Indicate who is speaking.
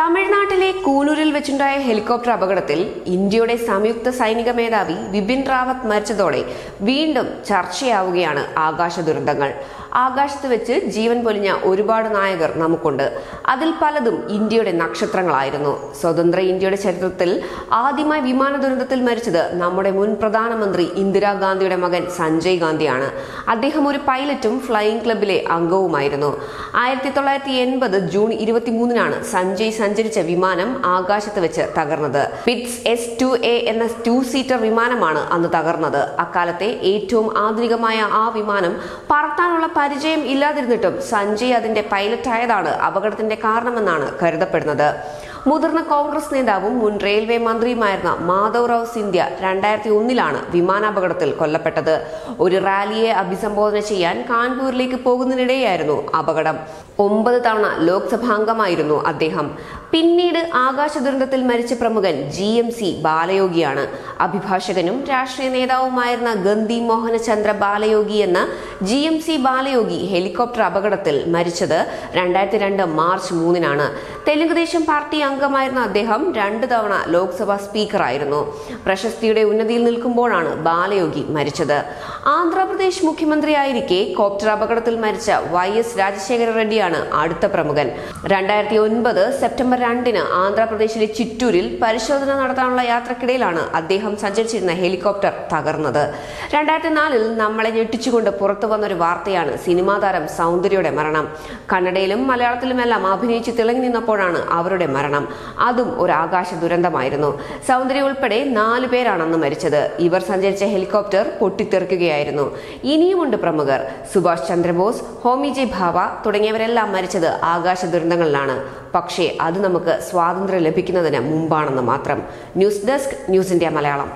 Speaker 1: തമിഴ്നാട്ടിലെ കൂനൂരിൽ വെച്ചുണ്ടായ ഹെലികോപ്റ്റർ അപകടത്തിൽ ഇന്ത്യയുടെ സംയുക്ത സൈനിക മേധാവി ബിപിൻ റാവത്ത് മരിച്ചതോടെ വീണ്ടും ചർച്ചയാവുകയാണ് ആകാശ ദുരന്തങ്ങൾ. ആകാശത്ത് വെച്ച് ജീവൻ പൊലിഞ്ഞ ഒരുപാട് നായകർ നമുക്കുണ്ട്. അതിൽ പലതും ഇന്ത്യയുടെ നക്ഷത്രങ്ങളായിരുന്നു. സ്വതന്ത്ര ഇന്ത്യയുടെ ചരിത്രത്തിൽ ആദ്യമായി വിമാന ദുരന്തത്തിൽ മരിച്ചത് നമ്മുടെ മുൻ പ്രധാനമന്ത്രി ഇന്ദിരാഗാന്ധിയുടെ മകൻ സഞ്ജയ് ഗാന്ധിയാണ്. അദ്ദേഹം ഒരു പൈലറ്റും ഫ്ലൈയിങ് ക്ലബിലെ അംഗവുമായിരുന്നു. ആയിരത്തി തൊള്ളായിരത്തി എൺപത് ജൂൺ ഇരുപത്തിമൂന്നിനാണ് സഞ്ജയ് സഞ്ചരിച്ച വിമാനം ആകാശത്ത് വെച്ച് തകർന്നത്. പിറ്റ്സ് എസ് ടു എ എന്ന ടു സീറ്റർ വിമാനമാണ് അന്ന് തകർന്നത്. അക്കാലത്തെ ഏറ്റവും ആധുനികമായ ആ വിമാനം പറത്താനുള്ള പരിചയം ഇല്ലാതിരുന്നിട്ടും സഞ്ജയ് അതിന്റെ പൈലറ്റായതാണ് അപകടത്തിന്റെ കാരണമെന്നാണ് കരുതപ്പെടുന്നത്. മുതിർന്ന കോൺഗ്രസ് നേതാവും മുൻ റെയിൽവേ മന്ത്രിയുമായിരുന്ന മാധവ് റാവ് സിന്ധ്യ രണ്ടായിരത്തി ഒന്നിലാണ് വിമാനാപകടത്തിൽ കൊല്ലപ്പെട്ടത്. ഒരു റാലിയെ അഭിസംബോധന ചെയ്യാൻ കാൺപൂരിലേക്ക് പോകുന്നതിനിടെയായിരുന്നു അപകടം. ഒമ്പത് തവണ ലോക്സഭാംഗമായിരുന്നു അദ്ദേഹം. പിന്നീട് ആകാശ ദുരന്തത്തിൽ മരിച്ച പ്രമുഖൻ ജി എം സി ബാലയോഗിയാണ്. അഭിഭാഷകനും രാഷ്ട്രീയ നേതാവുമായിരുന്ന ഗന്ധി മോഹനചന്ദ്ര ബാലയോഗി എന്ന G M C Balayogi helicopter അപകടത്തിൽ മരിച്ചത് രണ്ടായിരത്തി രണ്ട് മാർച്ച് മൂന്നിനാണ്. തെലുങ്കുദേശം പാർട്ടി അംഗമായിരുന്ന അദ്ദേഹം രണ്ടു തവണ ലോക്സഭാ സ്പീക്കറായിരുന്നു. പ്രശസ്തിയുടെ ഉന്നതിയിൽ നിൽക്കുമ്പോഴാണ് ബാലയോഗി മരിച്ചത്. ആന്ധ്രാപ്രദേശ് മുഖ്യമന്ത്രിയായിരിക്കെ കോപ്റ്റർ അപകടത്തിൽ മരിച്ച വൈ എസ് രാജശേഖര റെഡ്ഡിയാണ് അടുത്ത പ്രമുഖൻ. രണ്ടായിരത്തി ഒൻപത് സെപ്റ്റംബർ രണ്ടിന് ആന്ധ്രാപ്രദേശിലെ ചിറ്റൂരിൽ പരിശോധന നടത്താനുള്ള യാത്രക്കിടയിലാണ് അദ്ദേഹം സഞ്ചരിച്ചിരുന്ന ഹെലികോപ്റ്റർ തകർന്നത്. രണ്ടായിരത്തി നാലിൽ നമ്മളെ ഞെട്ടിച്ചുകൊണ്ട് പുറത്തു വന്നൊരു വാർത്തയാണ് സിനിമാ താരം സൗന്ദര്യയുടെ മരണം. കന്നഡയിലും മലയാളത്തിലുമെല്ലാം അഭിനയിച്ച് തിളങ്ങി നിന്നപ്പോഴാണ് അവരുടെ മരണം. അതും ഒരു ആകാശ ദുരന്തമായിരുന്നു. സൗന്ദര്യ ഉൾപ്പെടെ നാലു പേരാണ് അന്ന് മരിച്ചത്. ഇവർ സഞ്ചരിച്ച ഹെലികോപ്റ്റർ പൊട്ടിത്തെറിക്കുകയായിരുന്നു. ഇനിയുമുണ്ട് പ്രമുഖർ. സുഭാഷ് ചന്ദ്രബോസ് ഹോമി ജെ ഭാവ തുടങ്ങിയവരെല്ലാം മരിച്ചത് ആകാശ ദുരന്തങ്ങളിലാണ്. പക്ഷേ അത് നമുക്ക് സ്വാതന്ത്ര്യം ലഭിക്കുന്നതിന് മുമ്പാണെന്ന് മാത്രം. News desk news India Malayalam.